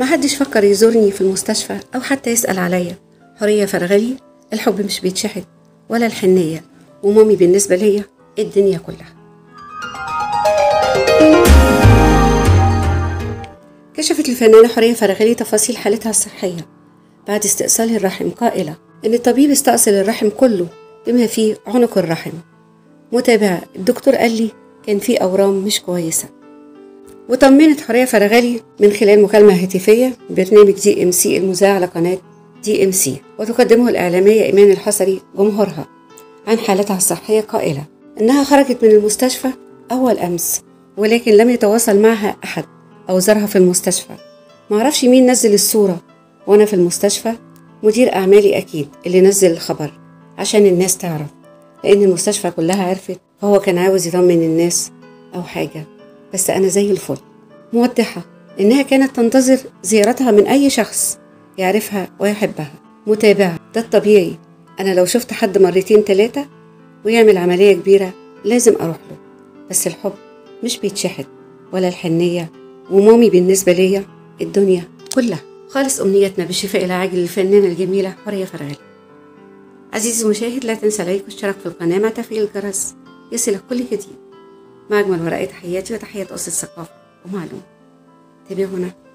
ما حدش فكر يزورني في المستشفى أو حتى يسأل عليا. حورية فرغلي الحب مش بيتشحت ولا الحنية ومامي بالنسبة ليا الدنيا كلها. كشفت الفنانة حورية فرغلي تفاصيل حالتها الصحية. بعد استئصال الرحم قائلة إن الطبيب استأصل الرحم كله بما فيه عنق الرحم. متابعة الدكتور قال لي كان في أورام مش كويسة. وطمنت حورية فرغلي من خلال مكالمة هاتفية برنامج دي ام سي المذاع على قناة دي ام سي وتقدمه الإعلامية إيمان الحصري جمهورها عن حالتها الصحية قائلة إنها خرجت من المستشفى أول أمس ولكن لم يتواصل معها أحد أو زارها في المستشفى. معرفش مين نزل الصورة وأنا في المستشفى مدير أعمالي أكيد اللي نزل الخبر عشان الناس تعرف لأن المستشفى كلها عرفت فهو كان عاوز يطمن الناس أو حاجة. بس أنا زي الفل. موضحة إنها كانت تنتظر زيارتها من أي شخص يعرفها ويحبها متابعة ده الطبيعي. أنا لو شفت حد مرتين تلاتة ويعمل عملية كبيرة لازم أروح له. بس الحب مش بيتشحت ولا الحنية. ومامي بالنسبة ليا الدنيا كلها. خالص أمنيتنا بالشفاء العاجل للفنانة الجميلة حورية فرغلي عزيزي المشاهد لا تنسى لايك واشتراك في القناة مع تفعيل الجرس. يصلك كل جديد مع أجمل ورقة تحياتي وتحيات أسرة الثقافة. ومعلومة. تابعونا.